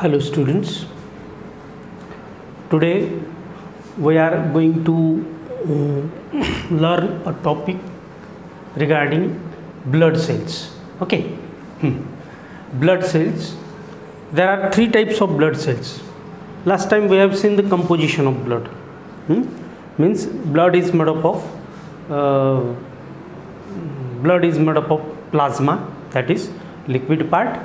Hello students. Today we are going to um, learn a topic regarding blood cells. Okay. Hmm. Blood cells. There are three types of blood cells. Last time we have seen the composition of blood. Hmm? Means blood is made up of uh, blood is made up of plasma that is liquid part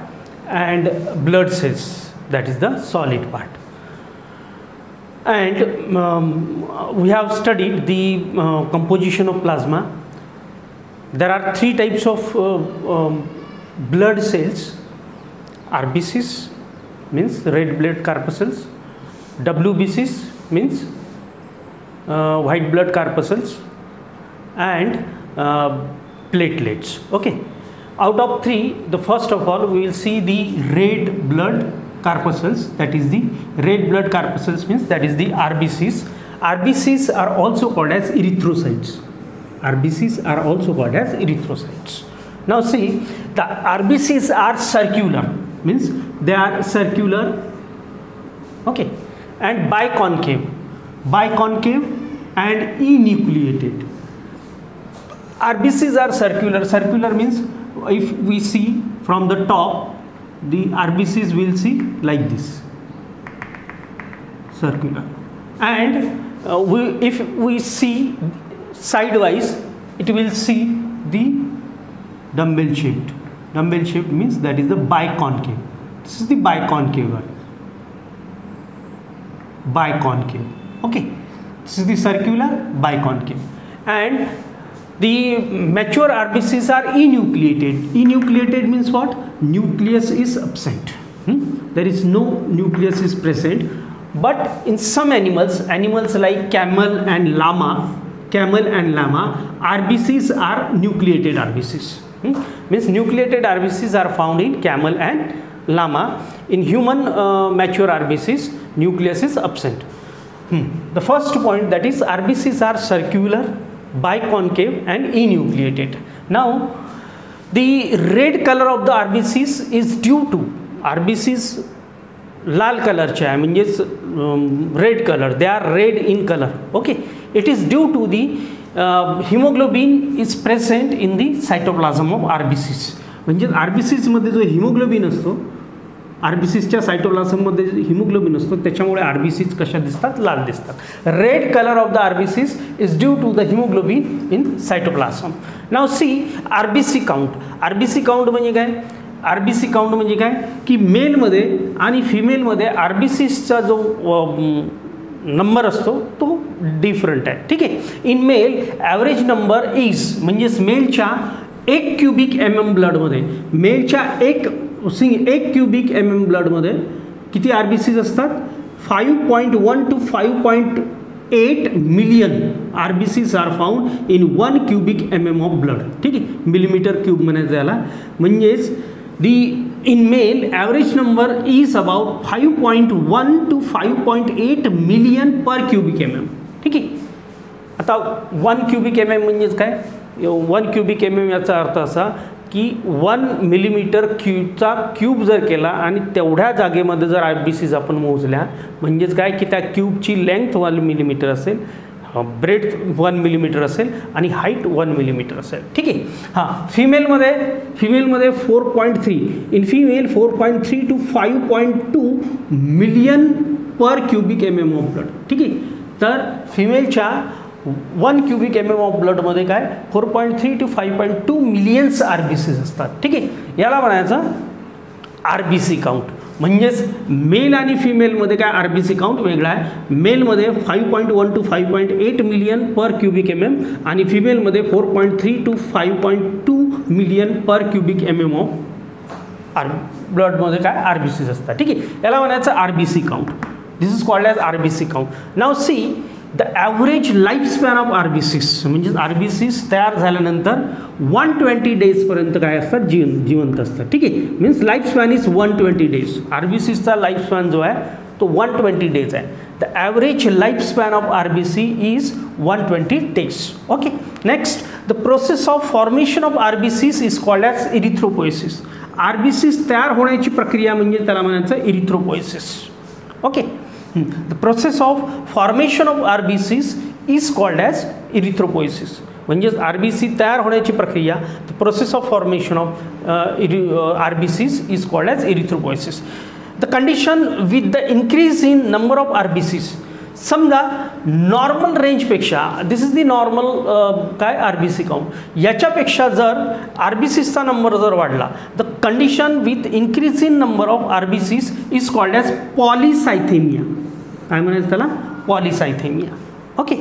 and blood cells that is the solid part. And um, we have studied the uh, composition of plasma. There are three types of uh, um, blood cells. Rbcs means red blood corpuscles. Wbcs means uh, white blood corpuscles and uh, platelets. Okay. Out of three the first of all we will see the red blood corpuscles that is the red blood corpuscles means that is the rbcs rbcs are also called as erythrocytes. Rbcs are also called as erythrocytes. Now see the rbcs are circular means they are circular. Okay. And biconcave. Biconcave and enucleated. RBCs are circular. Circular means if we see from the top, the RBCs will see like this, circular. And uh, we, if we see sidewise, it will see the dumbbell shaped. Dumbbell shaped means that is the biconcave. This is the biconcave one. Biconcave. Okay. This is the circular biconcave. And the mature RBCs are enucleated. Enucleated means what? Nucleus is absent. Hmm? There is no nucleus is present. But in some animals, animals like camel and llama, camel and llama, RBCs are nucleated RBCs. Hmm? Means nucleated RBCs are found in camel and llama. In human uh, mature RBCs, nucleus is absent. Hmm. The first point that is RBCs are circular biconcave and enucleated. Now, the red color of the RBCs is due to RBCs लाल कलरचे आहे म्हणजेच red colour they are red in colour okay it is due to the haemoglobin is present in the cytoplasm of R B Cs म्हणजेच R B सीजमध्ये जो haemoglobin असतो R B आरबीसीसच्या सायटोलासममध्ये haemoglobin असतो त्याच्यामुळे आर बी सीज कशा दिसतात? लाल दिसतात. Red colour of the R B Cs is due to the haemoglobin in cytoplasm now see R B C count R B C count म्हणजे काय? R B C count म्हणजे काय? की मेलमध्ये आणि फिमेलमध्ये आर बी सीचा जो नंबर असतो तो डिफरंट आहे. ठीक आहे? In male average number is म्हणजेच मेलच्या एक क्युबिक एम एम ब्लडमध्ये मेलच्या एक सिंग एक क्युबिक एम एम ब्लडमध्ये किती आर बी सीज असतात? Five point one two five point eight million R B Cs are found in one cubic M M of blood ठीक आहे? मिलीमीटर क्यूब म्हणायचं याला. म्हणजेच the in male average number is about 5.1 to 5.8 million per M M ठीक आहे? आता one cubic M M म्हणजेच काय? वन क्युबिक एम एम याचा अर्थ असा की वन मिलीमीटर क्यूबचा क्यूब जर केला आणि तेवढ्या जागेमध्ये जर आय बी सीज आपण मोजल्या म्हणजेच काय की त्या क्यूबची लेंथ वन मिलीमीटर असेल ब्रेड वन मिलीमीटर असेल आणि हाईट वन मिलीमीटर असेल. ठीक आहे? हां फिमेलमध्ये फिमेलमध्ये four point three in female four point three to five point two million per cubic M M of blood ठीक आहे? तर फिमेलच्या one cubic M M of ब्लडमध्ये काय? Four point three to five point two millions R B Cs असतात. ठीक आहे? याला म्हणायचं R B C count म्हणजेच मेल आणि फिमेलमध्ये काय आर बी सी काउंट वेगळा आहे. मेलमध्ये five point one to five point eight million per cubic M M आणि फिमेलमध्ये four point three to five point two million per cubic M M of R ब्लडमध्ये काय? R B Cs असतात. ठीक आहे? याला म्हणायचं R B C count this is called as R B C count now see the average life span of R B Cs म्हणजेच R B Cs तयार झाल्यानंतर one twenty डेजपर्यंत काय असतात? जीवन जिवंत असतात. ठीक आहे? Means life span is one twenty days R B सीसचा life span जो आहे तो वन ट्वेंटी डेज आहे. The average life span of R B C is one twenty days okay next the process of formation of R B Cs is called as erythropoiesis R B Cs तयार होण्याची प्रक्रिया म्हणजे त्याला म्हणायचं erythropoiesis okay the process of formation of R B Cs is called as म्हणजेच R B C तयार होण्याची प्रक्रिया the process of formation of R B Cs is called as erythropoiesis the condition with the increase in number of R B Cs समजा normal रेंजपेक्षा this is the normal काय R B C count याच्यापेक्षा जर R B सीसचा number जर वाढला the condition with increase in number of R B Cs is called as polycythaemia काय म्हणायचं त्याला? पॉलिसायथेमिया. Okay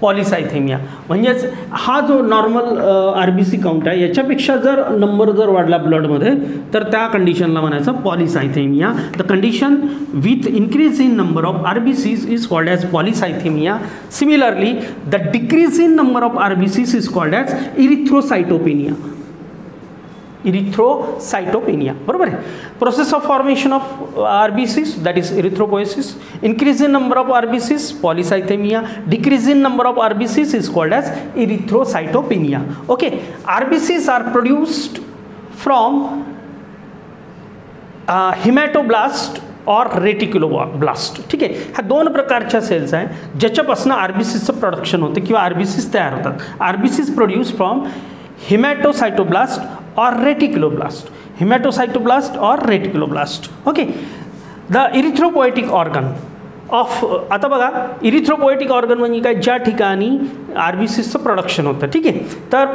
polycythaemia. म्हणजेच हा जो normal R B C count आहे याच्यापेक्षा जर नंबर जर वाढला ब्लडमध्ये तर त्या कंडिशनला म्हणायचं polycythaemia. The condition with increase in number of R B Cs is called as polycythaemia similarly the decrease in number of R B Cs is called as erythrocytopenia Cs that is erythropoiesis increase in number of R B Cs polycythaemia decrease in number of R B Cs is called as erythrocytopenia okay R B Cs are produced from haematoblast or reticuloblast ठीक आहे ह्या दोन प्रकारच्या cells आहे ज्याच्यापासून R B सीसचं production होतं किंवा आर बी सीस तयार होतात R B Cs produce from haematocytoblast or reticuloblast hematocytoblast or reticuloblast. Okay. The erythropoietic organ of आता बघा इरिथ्रोपोएटिक ऑर्गन म्हणजे काय? ज्या ठिकाणी आर बी सीसचं प्रोडक्शन होतं ठीक आहे? तर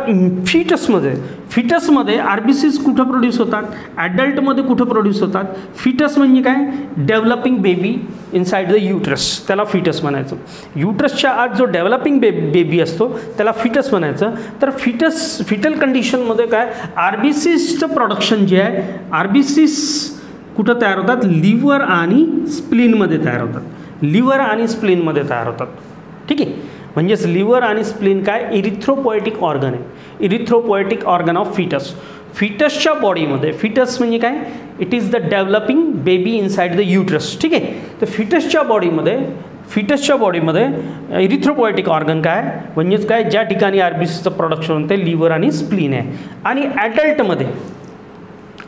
फिटसमध्ये फिटसमध्ये आर बी सीस कुठं प्रोड्यूस होतात? ॲडल्टमध्ये कुठं प्रोड्यूस होतात? फिटस म्हणजे काय? Developing baby inside the uterus त्याला फिटस म्हणायचं. युट्रसच्या आत जो डेव्हलपिंग बे बेबी असतो त्याला फिटस म्हणायचं. तर फिटस फिटल कंडिशनमध्ये काय? आर बी सीसचं प्रोडक्शन जे आहे आर बी सीस कुठं तयार होतात? लिव्हर आणि स्प्लिनमध्ये तयार होतात. लिव्हर आणि स्प्लिनमध्ये तयार होतात. ठीक आहे? म्हणजेच लिव्हर आणि स्प्लिन काय? इरिथ्रोपोएटिक ऑर्गन आहे. इरिथ्रोपोएटिक ऑर्गन ऑफ फिटस फिटसच्या बॉडीमध्ये फिटस म्हणजे काय? It is the developing baby inside the uterus ठीक आहे? तर फिटसच्या बॉडीमध्ये फिटसच्या बॉडीमध्ये इरिथ्रोपोएटिक ऑर्गन काय? म्हणजेच काय? ज्या ठिकाणी आर बी सीचं प्रोडक्शन होतं लिव्हर आणि स्प्लिन आहे. आणि ॲडल्टमध्ये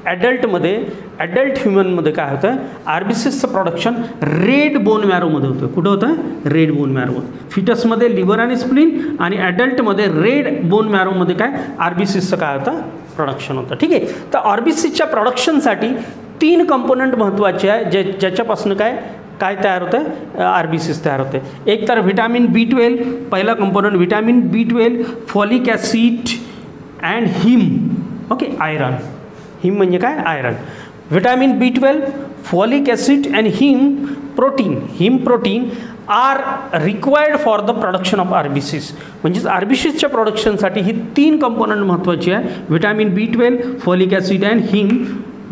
ॲडल्टमध्ये ॲडल्ट ह्युमनमध्ये काय होतं? आर बी सीसचं प्रोडक्शन रेड बोन मॅरोमध्ये होतं. कुठं होतं? रेड बोन मॅरोमध्ये फिटसमध्ये लिव्हर आणि स्प्लिन आणि ॲडल्टमध्ये रेड बोन मॅरोमध्ये काय? आर बी सीसचं काय होतं? प्रोडक्शन होतं. ठीक आहे? तर आर बी सीच्या प्रोडक्शनसाठी तीन कंपोनंट महत्त्वाचे आहे जे ज्याच्यापासून काय? काय तयार होतं? आर बी सीस तयार होते. एक तर व्हिटॅमिन बी ट्वेल्व पहिला component vitamin B twelve folic acid and haem okay iron haem म्हणजे काय? Iron. Vitamin B twelve folic acid and haem protein haem protein are required for the production of RBCs म्हणजेच आरबीसीसच्या प्रोडक्शनसाठी ही तीन component महत्त्वाची आहे. Vitamin B twelve folic acid and haem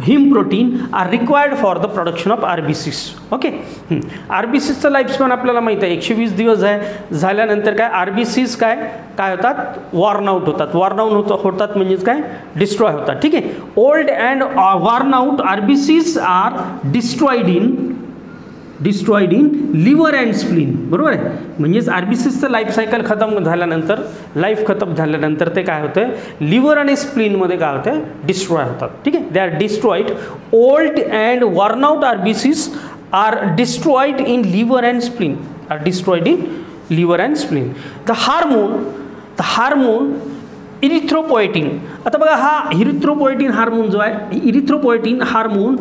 haem protein are required for the production of R B Cs okay R B सीसचं lifespan आपल्याला माहीत आहे. एकशे वीस दिवस आहे. झाल्यानंतर काय? आर बी सीस काय? काय होतात? वॉर्न आउट होतात. वॉर्न आउट होत होतात म्हणजेच काय? डिस्ट्रॉय होतात. ठीक आहे? Old and worn out R B Cs are destroyed in destroyed in liver and spleen बरोबर आहे? म्हणजेच आर बी सीचं लाईफ सायकल खतम झाल्यानंतर लाईफ खतम झाल्यानंतर ते काय होतं लिव्हर आणि स्प्लिनमध्ये काय होतं डिस्ट्रॉय होतात. ठीक आहे? They are destroyed old and worn out R B Cs are destroyed in liver and spleen are destroyed in liver and spleen the hormone the hormone erythropoietin आता बघा हा इरिथ्रोपोएटिन हार्मोन जो आहे इरिथ्रोपोएटिन हार्मोन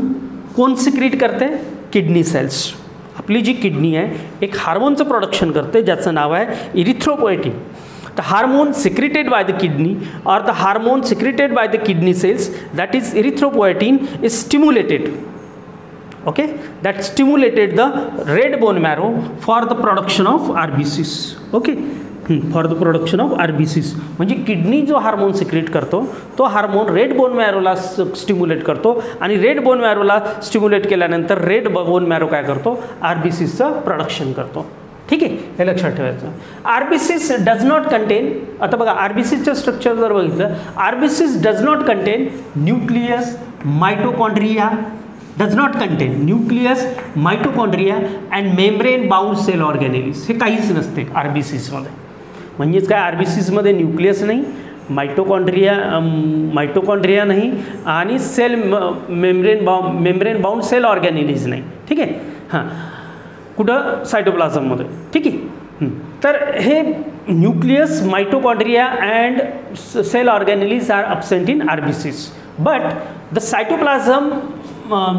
कोण secrete करते kidney cells आपली जी kidney है एक हार्मोनचं प्रोडक्शन करते, ज्याचं नाव है erythropoietin the hormone secreted by the kidney और the hormone secreted by the kidney cells that is erythropoietin is stimulated okay that stimulated the red bone marrow for the production of RBCs okay? For the production of R B Cs म्हणजे kidney जो hormone secrete करतो तो hormone red bone मॅरोला stimulate करतो आणि red bone मॅरोला stimulate केल्यानंतर red bone marrow काय करतो? आर बी सीसचं प्रोडक्शन करतो. ठीक आहे? हे लक्षात ठेवायचं. R B Cs does not contain आता बघा आर बी सीचं स्ट्रक्चर जर बघितलं R B Cs does not contain nucleus mitochondria does not contain nucleus mitochondria and membrane bound cell organelles हे काहीच नसते आर बी सीसमध्ये म्हणजेच काय आर बी सीजमध्ये न्यूक्लियस नाही मायटोकॉन्ड्रिया मायटोकॉन्ड्रिया नाही आणि सेल मेम्ब्रेन बाउ मेम्ब्रेन बाउंड सेल ऑर्गॅनिलीज नाही. ठीक आहे? हां. कुठं? सायटोप्लाझममध्ये. ठीक आहे? तर हे nucleus mitochondria and cell organelles are absent in RBCs but the cytoplasm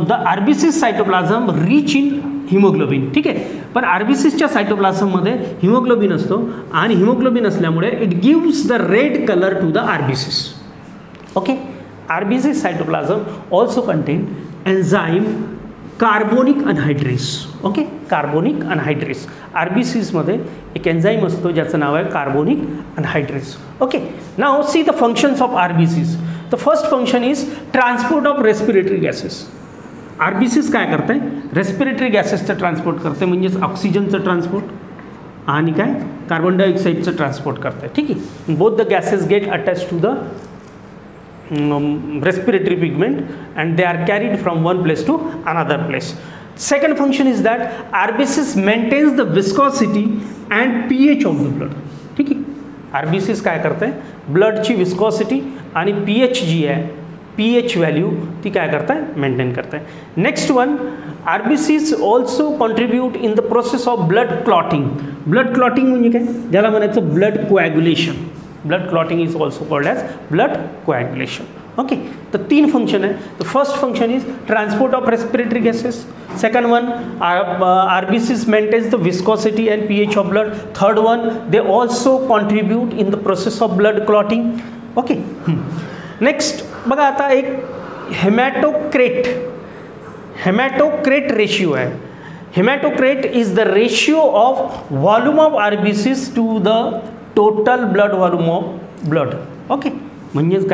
the RBCs cytoplasm rich in haemoglobin ठीक आहे? पण आरबीसीसच्या सायटोप्लाझममध्ये हिमोग्लोबिन असतो आणि हिमोग्लोबिन असल्यामुळे it gives the red colour to the RBCs okay RBCs cytoplasm also contain enzyme carbonic anhydrase okay carbonic anhydrase R B सीजमध्ये एक enzyme असतो ज्याचं नाव आहे carbonic anhydrase okay now see the functions of R B Cs the first function is transport of respiratory gases R B Cs काय करते respiratory गॅसेसचं transport करते म्हणजेच ऑक्सिजनचं ट्रान्सपोर्ट आणि काय कार्बन डायऑक्साईडचं ट्रान्सपोर्ट करते ठीक आहे both the gases get attach to the um, respiratory pigment and they are carried from one place to another place. Second function is that RBCs maintains the viscosity and pH of the blood. ठीक आहे R B Cs काय करते ब्लडची viscosity आणि P H जी आहे P H value ती काय करते मेंटेन करते next one R B Cs also contribute in the process of blood clotting blood clotting म्हणजे काय ज्याला म्हणायचं blood coagulation blood clotting is also called as blood coagulation okay the तीन function है the first function is transport of respiratory gases second one uh, RBCs maintains the viscosity and pH of blood third one they also contribute in the process of blood clotting बघा आता एक हेमॅटोक्रेट haematocrit ratio आहे haematocrit is the ratio of volume of RBCs to the total blood volume of blood okay म्हणजेच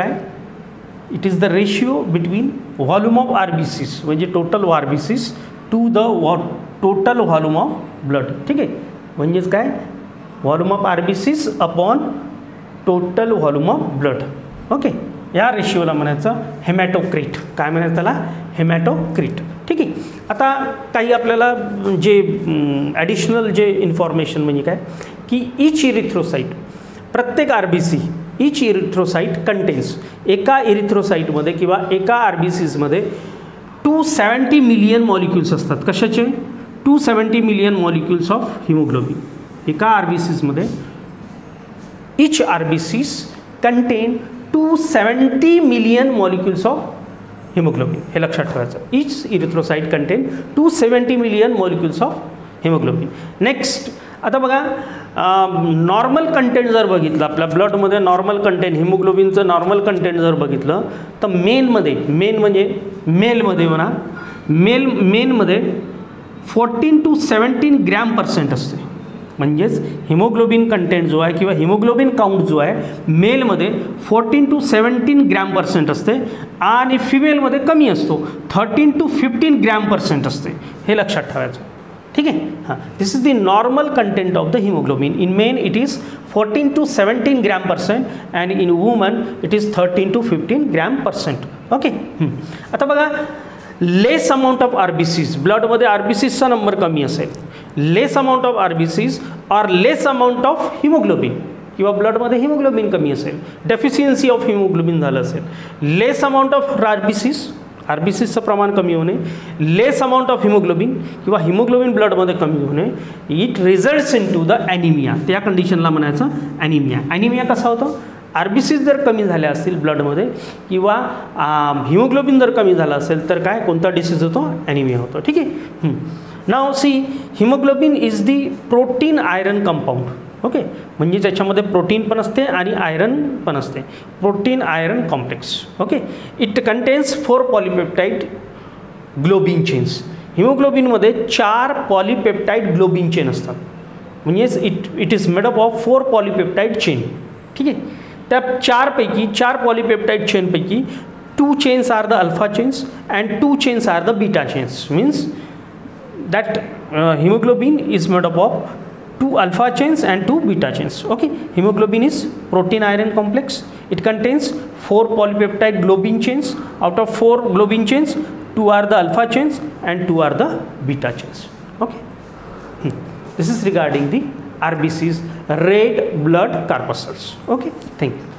it is the ratio between volume of R B Cs म्हणजे total R B Cs to the वॉ total volume of blood ठीक आहे म्हणजेच काय volume of R B Cs upon total volume of blood okay या रेशिओला म्हणायचं हेमॅटोक्रिट. काय म्हणायचं त्याला? हेमॅटोक्रिट. ठीक आहे. आता काही आपल्याला जे ॲडिशनल जे इन्फॉर्मेशन म्हणजे काय? की इच इरिथ्रोसाईट प्रत्येक R B C each erythrocyte contains एका इरिथ्रोसाईटमध्ये किंवा एका आर बी सीजमध्ये टू सेवन्टी मिलियन मॉलिक्युल्स असतात. कशाचे? Two seventy million molecules of haemoglobin एका R B सीजमध्ये each R B Cs contain two seventy million molecules of haemoglobin. हे लक्षात ठेवायचं. Each erythrocyte contain two seventy million molecules of haemoglobin. Next आता बघा normal content जर बघितलं आपल्या ब्लडमध्ये नॉर्मल कंटेंट हिमोग्लोबिनचं नॉर्मल कंटेंट जर बघितलं तर मेनमध्ये मेन म्हणजे मेलमध्ये म्हणा male मेनमध्ये fourteen to seventeen gram percent असते. म्हणजेच हिमोग्लोबिन कंटेंट जो आहे किंवा हिमोग्लोबिन काउंट जो आहे मेलमध्ये fourteen to seventeen gram percent असते आणि फिमेलमध्ये कमी असतो. Thirteen to fifteen gram percent असते. हे लक्षात ठेवायचं. ठीक आहे? हां. This is the normal content of the haemoglobin in men it is fourteen to seventeen gram percent and in woman it is thirteen to fifteen gram percent okay आता बघा less amount of R B Cs ब्लडमध्ये R बी सीजचा number कमी असेल. Less amount of R B Cs or less amount of haemoglobin किंवा ब्लडमध्ये haemoglobin कमी असेल. Deficiency of haemoglobin झालं असेल. Less amount of R B Cs R B सीजचं प्रमाण कमी होणे. लेस अमाऊंट ऑफ हिमोग्लोबिन किंवा हिमोग्लोबिन ब्लडमध्ये कमी होणे. It results in to the anaemia त्या कंडिशनला म्हणायचं ॲनिमिया ॲनिमिया कसा होतो? आर बी सीज जर कमी झाल्या असतील ब्लडमध्ये किंवा हिमोग्लोबिन जर कमी झालं असेल तर काय? कोणता डिसीज होतो? ॲनिमिया होतो. ठीक आहे? Now see haemoglobin is the protein iron compound okay म्हणजे त्याच्यामध्ये प्रोटीन पण असते आणि आयरन पण असते. Protein iron complex okay it contains four polypeptide globin chains हिमोग्लोबिनमध्ये चार पॉलिपेप्टाईड ग्लोबिन चेन असतात. म्हणजेच it it is made up of four polypeptide chain ठीक आहे? त्या चारपैकी चार polypeptide चेनपैकी two chains are the alpha chains and two chains are the beta chains means that uh, hemoglobin is made up of two alpha chains and two beta chains okay? Hemoglobin is protein iron complex. It contains four polypeptide globin chains. Out of four globin chains two are the alpha chains and two are the beta chains okay? Hmm. This is regarding the rbcs red blood corpuscles okay? Thank you.